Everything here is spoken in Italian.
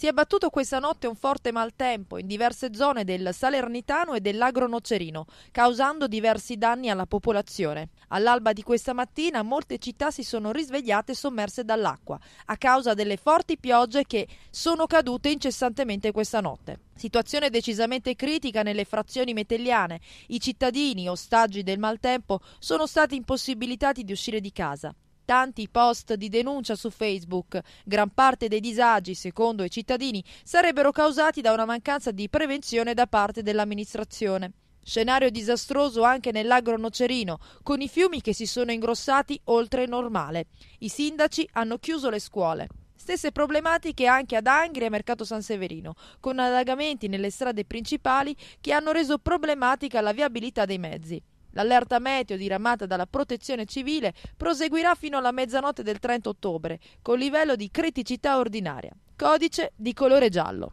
Si è battuto questa notte un forte maltempo in diverse zone del Salernitano e dell'Agro Nocerino, causando diversi danni alla popolazione. All'alba di questa mattina molte città si sono risvegliate sommerse dall'acqua, a causa delle forti piogge che sono cadute incessantemente questa notte. Situazione decisamente critica nelle frazioni metelliane. I cittadini, ostaggi del maltempo, sono stati impossibilitati di uscire di casa tanti post di denuncia su Facebook. Gran parte dei disagi, secondo i cittadini, sarebbero causati da una mancanza di prevenzione da parte dell'amministrazione. Scenario disastroso anche nell'agro nocerino, con i fiumi che si sono ingrossati oltre normale. I sindaci hanno chiuso le scuole. Stesse problematiche anche ad Angri e Mercato San Severino, con allagamenti nelle strade principali che hanno reso problematica la viabilità dei mezzi. L'allerta meteo diramata dalla Protezione Civile proseguirà fino alla mezzanotte del 30 ottobre, con livello di criticità ordinaria. Codice di colore giallo.